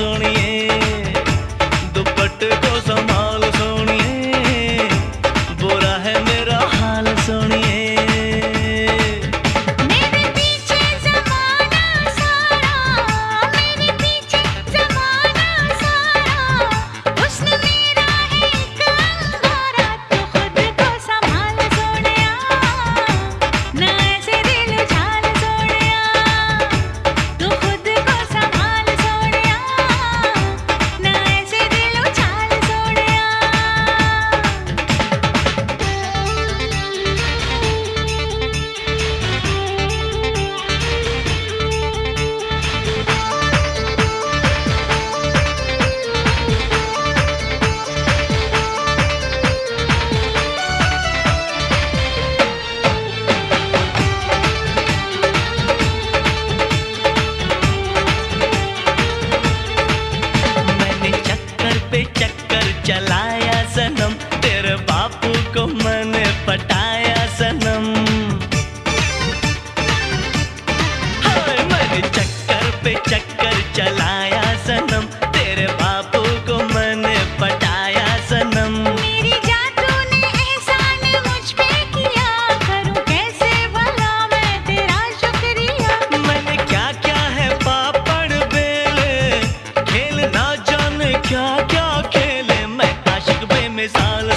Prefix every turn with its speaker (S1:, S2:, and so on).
S1: सुनिए को मैंने पटाया सनम। मैंने चक्कर पे चक्कर चलाया सनम। तेरे बापू को मैंने पटाया सनम।
S2: मेरी जातों ने एहसान मुझ पे किया। करूँ कैसे भला मैं तेरा शुक्रिया।
S1: मैंने क्या क्या है पापड़ बेले? खेलना जाने क्या क्या खेले? मैं काशिक बेमिसाल